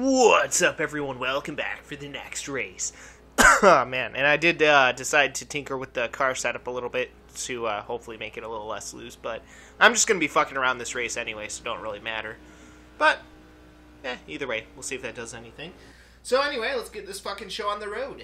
What's up, everyone? Welcome back for the next race. oh, man. And I did uh, decide to tinker with the car setup a little bit to uh, hopefully make it a little less loose, but I'm just going to be fucking around this race anyway, so don't really matter. But, eh, either way, we'll see if that does anything. So, anyway, let's get this fucking show on the road.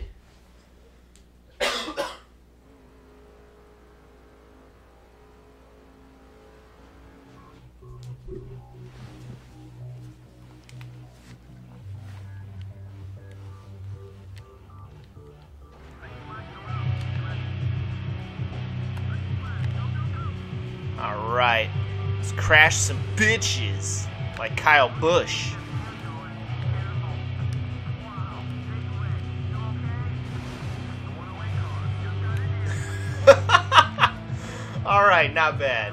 Alright, let's crash some bitches like Kyle Busch. Alright, not bad.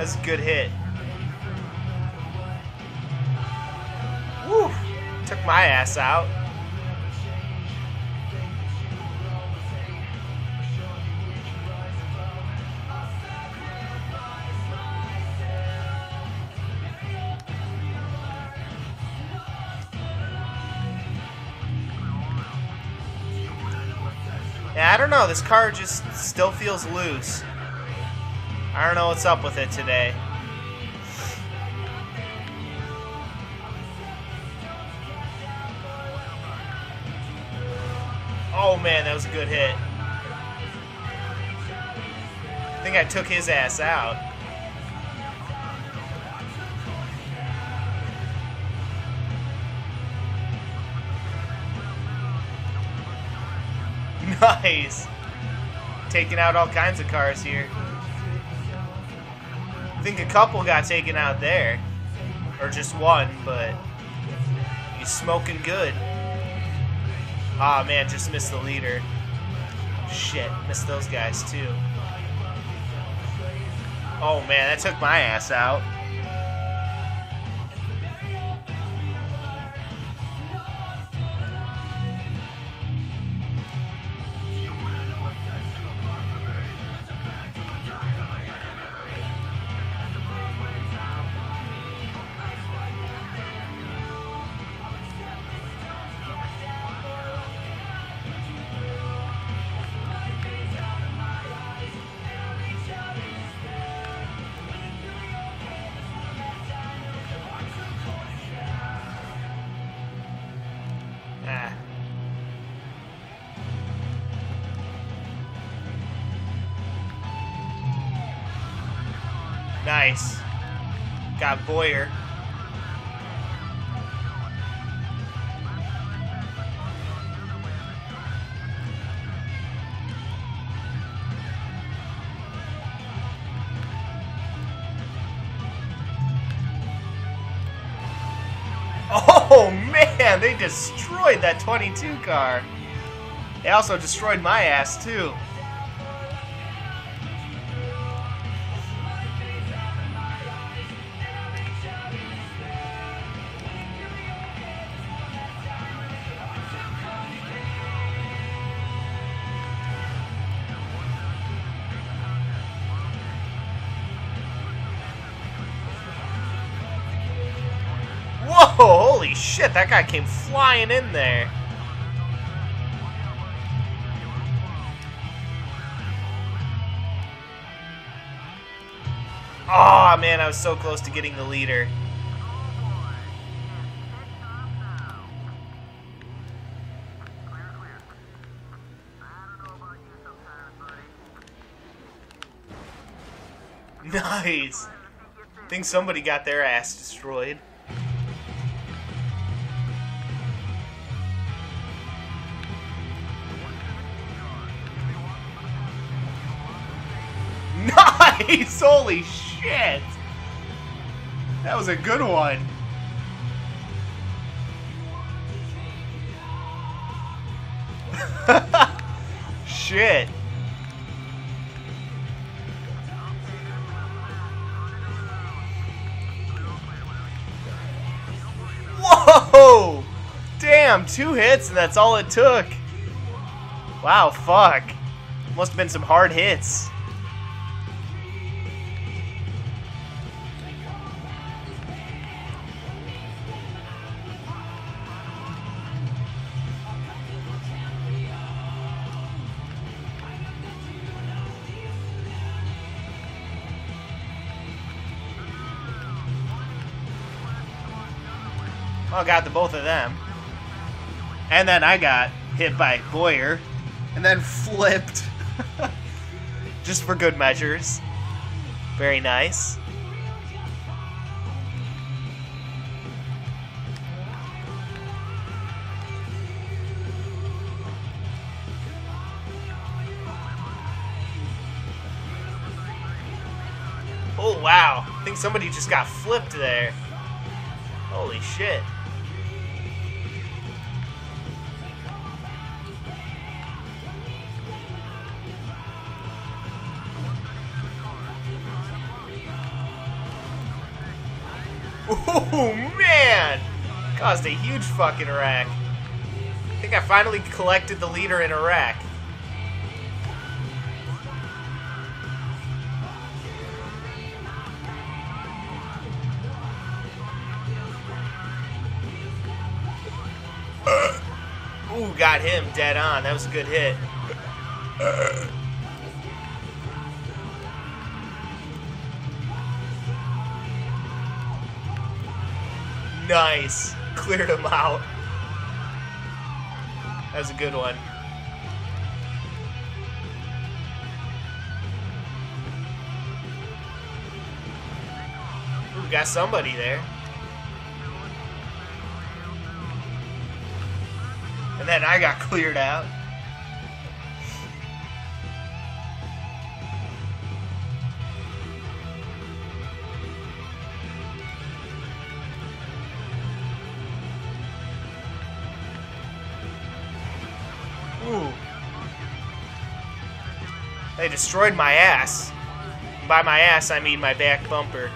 That's a good hit. Woo! Took my ass out. Yeah, I don't know. This car just still feels loose. I don't know what's up with it today. Oh man, that was a good hit. I think I took his ass out. Nice. Taking out all kinds of cars here. I think a couple got taken out there. Or just one, but he's smoking good. Ah man, just missed the leader. Shit, missed those guys too. Oh man, that took my ass out. Nice. Got Bowyer. Oh man, they destroyed that 22 car. They also destroyed my ass too. Shit, that guy came flying in there. Oh man, I was so close to getting the leader. Nice. think somebody got their ass destroyed. Holy shit! That was a good one. shit. Whoa! Damn, two hits and that's all it took. Wow, fuck. Must have been some hard hits. Well, got the both of them. And then I got hit by Bowyer. And then flipped. Just for good measures. Very nice. Oh, wow. I think somebody just got flipped there. Holy shit. Oh man! Caused a huge fucking wreck. I think I finally collected the leader in Iraq. Ooh, got him dead on. That was a good hit. Nice. Cleared him out. That was a good one. Ooh, got somebody there. And then I got cleared out. They destroyed my ass. By my ass, I mean my back bumper.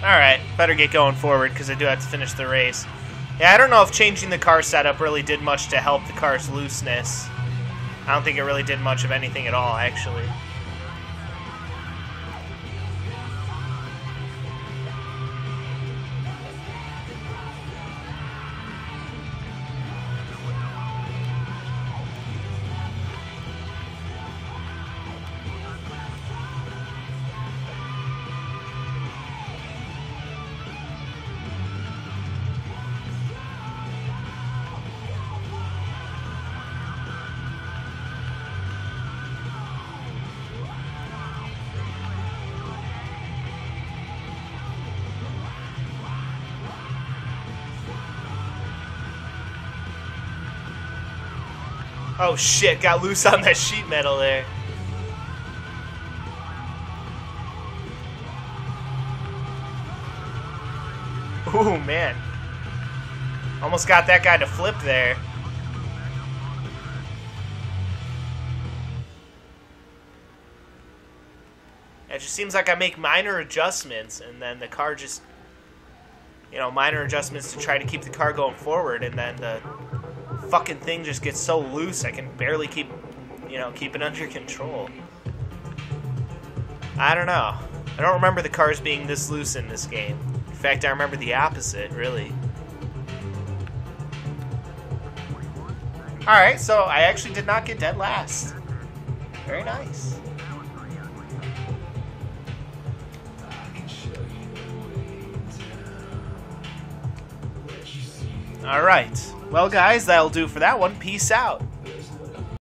Alright, better get going forward because I do have to finish the race. Yeah, I don't know if changing the car setup really did much to help the car's looseness. I don't think it really did much of anything at all, actually. Oh shit, got loose on that sheet metal there. Ooh, man. Almost got that guy to flip there. It just seems like I make minor adjustments and then the car just, you know, minor adjustments to try to keep the car going forward and then the fucking thing just gets so loose I can barely keep, you know, keep it under control. I don't know. I don't remember the cars being this loose in this game. In fact, I remember the opposite, really. Alright, so I actually did not get dead last. Very nice. Alright. Well, guys, that'll do for that one. Peace out.